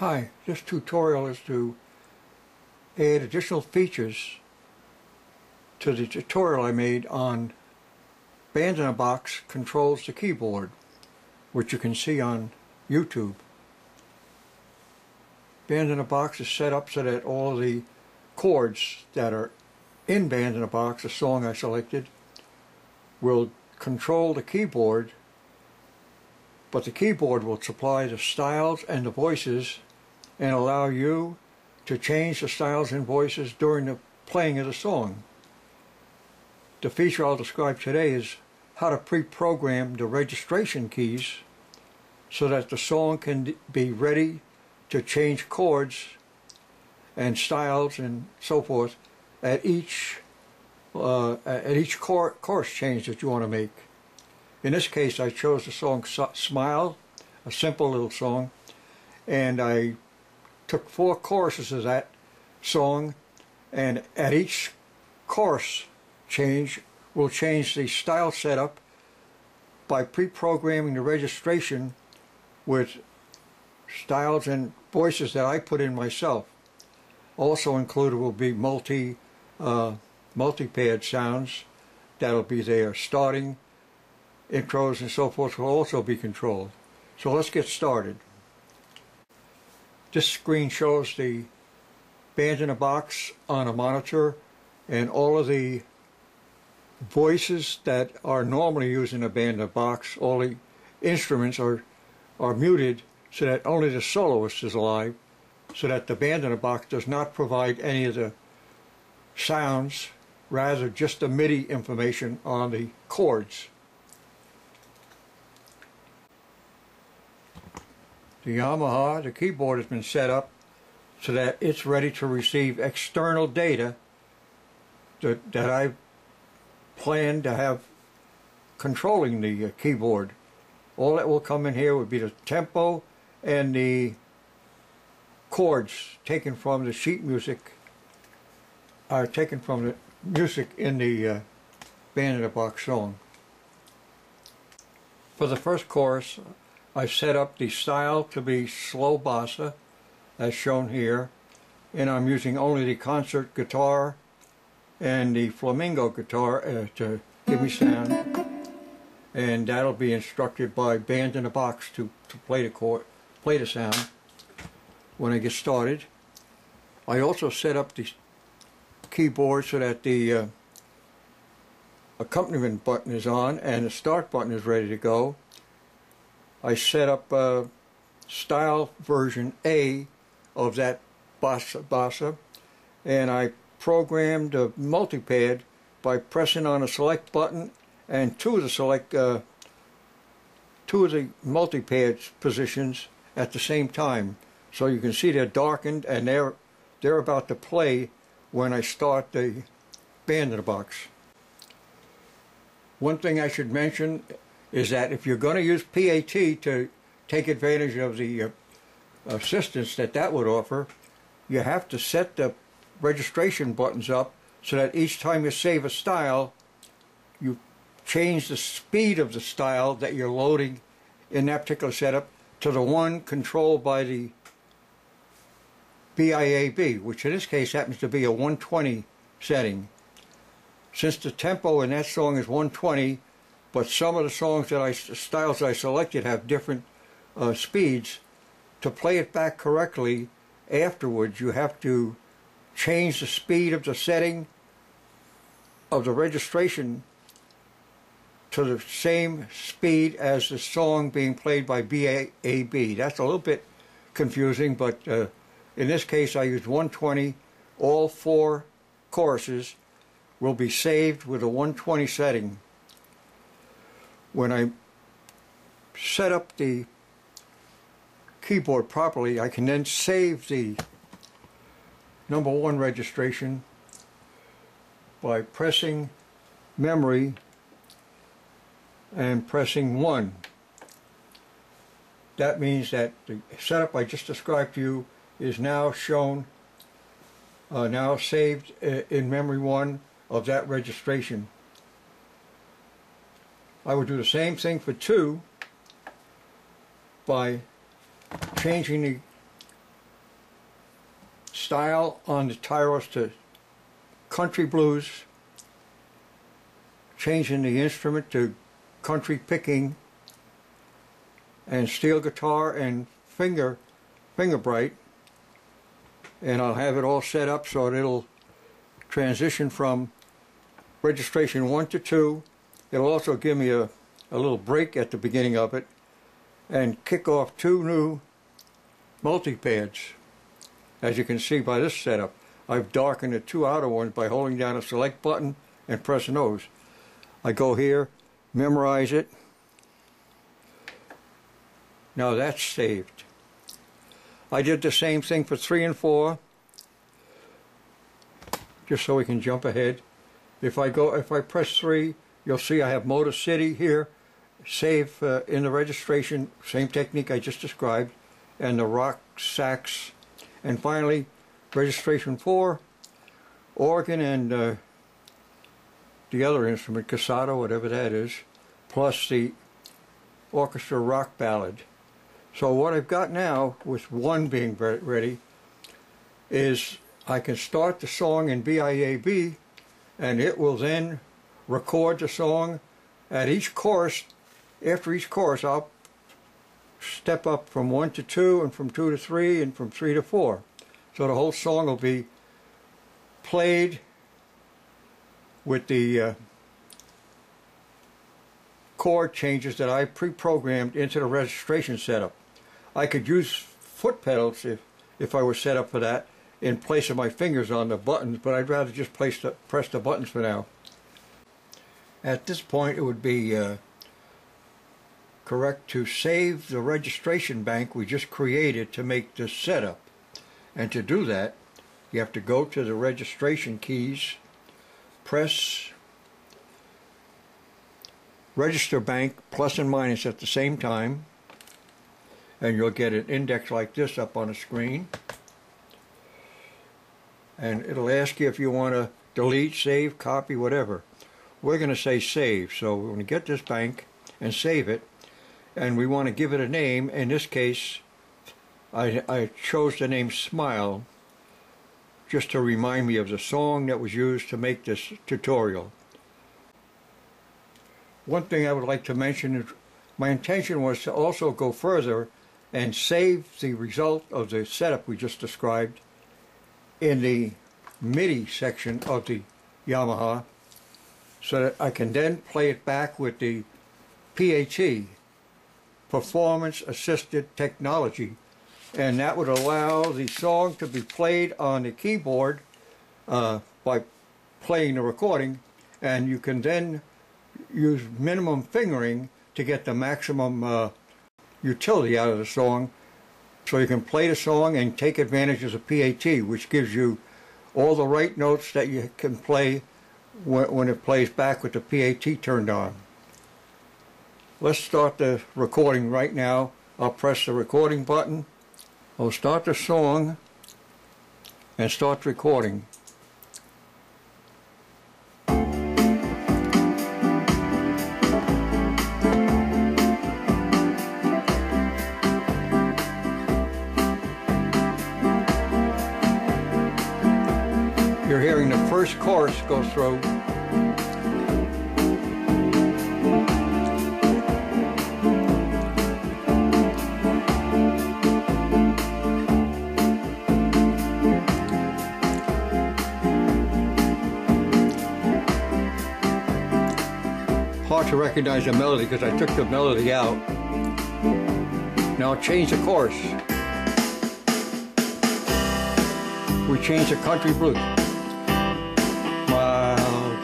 Hi, this tutorial is to add additional features to the tutorial I made on Band in a Box controls the keyboard, which you can see on YouTube. Band in a Box is set up so that all the chords that are in Band in a Box, a song I selected, will control the keyboard, but the keyboard will supply the styles and the voices and allow you to change the styles and voices during the playing of the song. The feature I'll describe today is how to pre-program the registration keys so that the song can be ready to change chords and styles and so forth at each uh, at each chor chorus change that you want to make. In this case, I chose the song "Smile," a simple little song, and I took four choruses of that song, and at each chorus change, we'll change the style setup by pre-programming the registration with styles and voices that I put in myself. Also included will be multi uh, multi-pad sounds that'll be there. Starting, intros and so forth will also be controlled. So let's get started. This screen shows the band in a box on a monitor and all of the voices that are normally used in a band in a box, all the instruments are, are muted so that only the soloist is alive, so that the band in a box does not provide any of the sounds, rather just the MIDI information on the chords. The Yamaha, the keyboard has been set up so that it's ready to receive external data that, that I plan to have controlling the uh, keyboard. All that will come in here would be the tempo and the chords taken from the sheet music are taken from the music in the uh, Band in a Box song. For the first chorus, I've set up the style to be slow bossa, as shown here, and I'm using only the concert guitar and the flamenco guitar uh, to give me sound. And that'll be instructed by Band in a Box to, to play the chord, play the sound when I get started. I also set up the keyboard so that the uh, accompaniment button is on and the start button is ready to go. I set up a style version A of that bossa, bossa and I programmed a multipad by pressing on a select button and two of the select uh, two of the multipad positions at the same time so you can see they're darkened and they're they're about to play when I start the band in the box. One thing I should mention is that if you're going to use PAT to take advantage of the uh, assistance that that would offer, you have to set the registration buttons up so that each time you save a style, you change the speed of the style that you're loading in that particular setup to the one controlled by the BIAB, which in this case happens to be a 120 setting. Since the tempo in that song is 120, but some of the songs that I styles I selected have different uh, speeds. To play it back correctly afterwards, you have to change the speed of the setting of the registration to the same speed as the song being played by BAB. That's a little bit confusing, but uh, in this case I used 120. All four choruses will be saved with a 120 setting when I set up the keyboard properly, I can then save the number one registration by pressing memory and pressing 1. That means that the setup I just described to you is now shown, uh, now saved uh, in memory 1 of that registration. I would do the same thing for 2 by changing the style on the Tyros to country blues, changing the instrument to country picking, and steel guitar and finger finger bright. And I'll have it all set up so it'll transition from registration one to two. It'll also give me a, a little break at the beginning of it and kick off two new multi-pads. As you can see by this setup, I've darkened the two outer ones by holding down a select button and pressing those. I go here, memorize it. Now that's saved. I did the same thing for three and four, just so we can jump ahead. If I go, if I press three, you'll see I have Motor City here, save uh, in the registration, same technique I just described, and the rock sax, and finally registration four, organ and uh, the other instrument, cassata, whatever that is, plus the orchestra rock ballad. So what I've got now, with one being ready, is I can start the song in BIAB, and it will then record the song at each chorus. After each chorus, I'll step up from one to two, and from two to three, and from three to four. So the whole song will be played with the uh, chord changes that I pre-programmed into the registration setup. I could use foot pedals if, if I were set up for that in place of my fingers on the buttons, but I'd rather just place the, press the buttons for now. At this point, it would be uh, correct to save the registration bank we just created to make this setup. And to do that, you have to go to the registration keys, press register bank plus and minus at the same time, and you'll get an index like this up on the screen and it'll ask you if you want to delete, save, copy, whatever. We're going to say save, so we're going to get this bank and save it, and we want to give it a name. In this case, I, I chose the name Smile just to remind me of the song that was used to make this tutorial. One thing I would like to mention is my intention was to also go further and save the result of the setup we just described in the MIDI section of the Yamaha so that I can then play it back with the PAT, Performance Assisted Technology, and that would allow the song to be played on the keyboard uh, by playing the recording, and you can then use minimum fingering to get the maximum uh, utility out of the song. So you can play the song and take advantage of the PAT, which gives you all the right notes that you can play when, when it plays back with the PAT turned on. Let's start the recording right now. I'll press the recording button. I'll start the song and start recording. First chorus go through. Hard to recognize the melody because I took the melody out. Now change the chorus. We change the country blues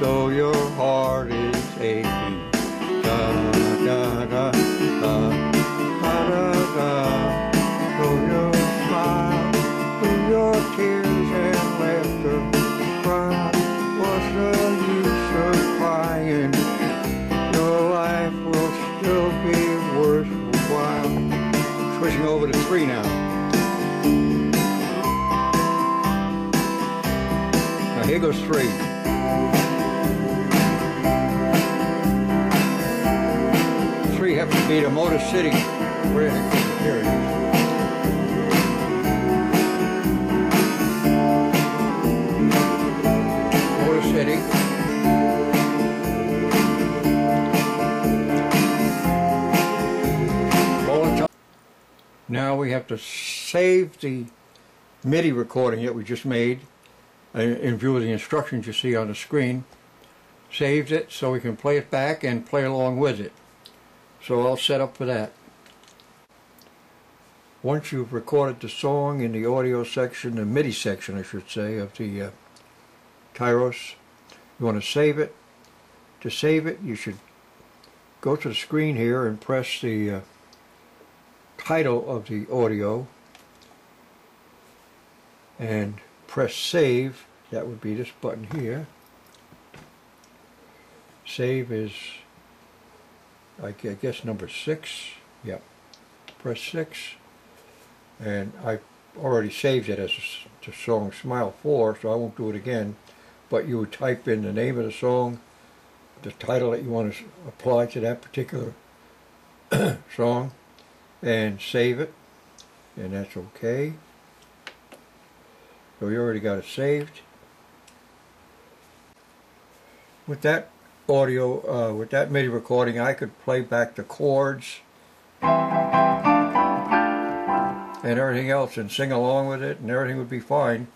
though your heart is aching. Da da da da da da da. Though you smile your tears and laughter, cry. What's the use of crying? Your life will still be worthwhile. Switching over to three now. Now here goes three. happen to be the Motor City. Now we have to save the MIDI recording that we just made uh, in view of the instructions you see on the screen. Saved it so we can play it back and play along with it. So I'll set up for that. Once you've recorded the song in the audio section, the MIDI section I should say, of the uh, Tyros, you want to save it. To save it, you should go to the screen here and press the uh, title of the audio and press save. That would be this button here. Save is, I guess, number six. Yep. Press six. And I already saved it as the song Smile 4, so I won't do it again. But you would type in the name of the song, the title that you want to apply to that particular song, and save it. And that's okay. So you already got it saved. With that audio, uh, with that MIDI recording, I could play back the chords and everything else and sing along with it and everything would be fine.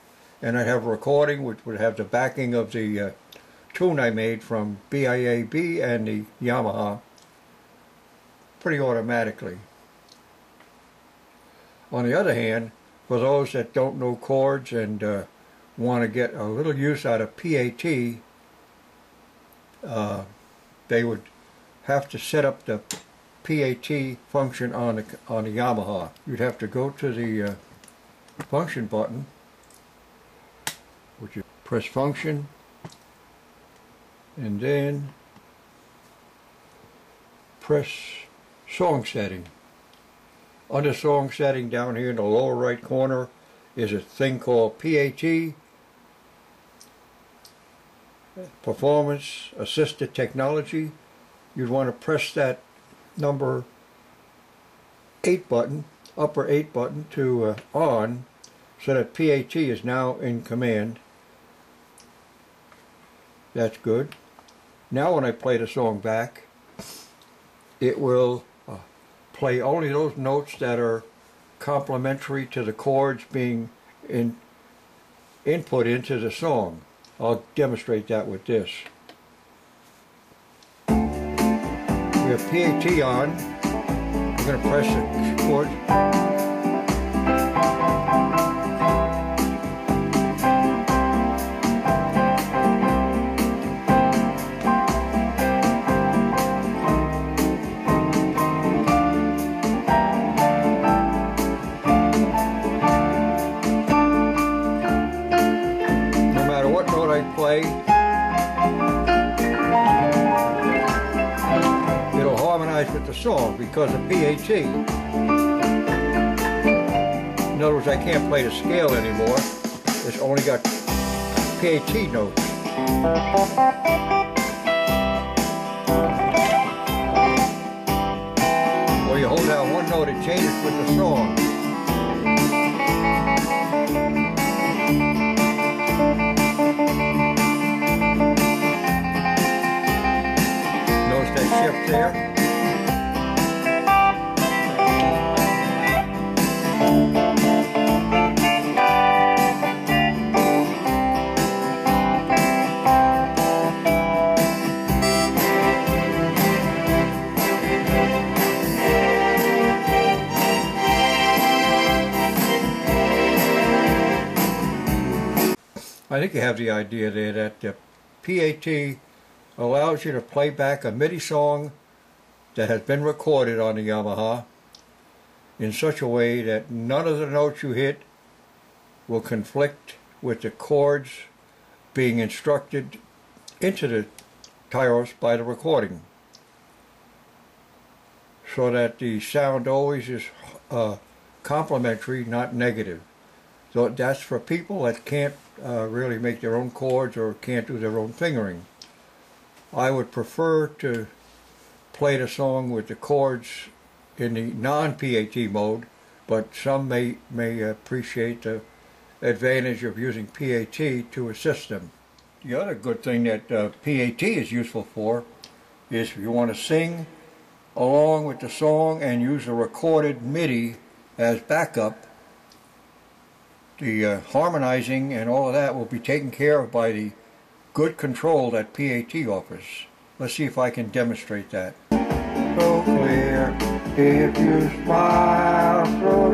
And I'd have a recording which would have the backing of the uh, tune I made from BIAB and the Yamaha pretty automatically. On the other hand, for those that don't know chords and uh, want to get a little use out of PAT, uh, they would have to set up the PAT function on the on the Yamaha. You'd have to go to the uh, function button, which you press function, and then press song setting. Under song setting down here in the lower right corner is a thing called PAT, Performance Assisted Technology. You'd want to press that number 8 button, upper 8 button to uh, on so that PAT is now in command. That's good. Now when I play the song back, it will uh, play only those notes that are complementary to the chords being in, input into the song. I'll demonstrate that with this. We have PAT on. I'm going to press the chord. Because of PAT. In other words, I can't play the scale anymore. It's only got PAT notes. Or you hold down one note, it changes with the song. Notice that shift there? Think you have the idea there that the PAT allows you to play back a MIDI song that has been recorded on the Yamaha in such a way that none of the notes you hit will conflict with the chords being instructed into the Tyros by the recording. So that the sound always is uh, complementary, not negative. So that's for people that can't uh, really make their own chords or can't do their own fingering. I would prefer to play the song with the chords in the non-PAT mode, but some may may appreciate the advantage of using PAT to assist them. The other good thing that uh, PAT is useful for is if you want to sing along with the song and use a recorded MIDI as backup. The uh, harmonizing and all of that will be taken care of by the good control that PAT offers. Let's see if I can demonstrate that. So clear, if you smile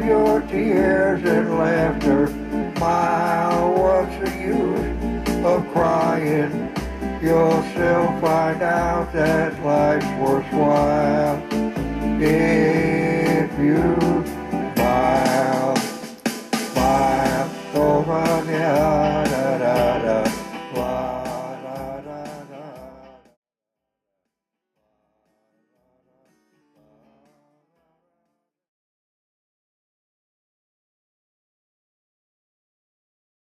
your tears and laughter, smile, what's the use of crying? You'll still find out that life's worthwhile. If Yeah.